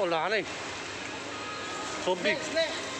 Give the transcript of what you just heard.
wala na eh. So big. Next, next.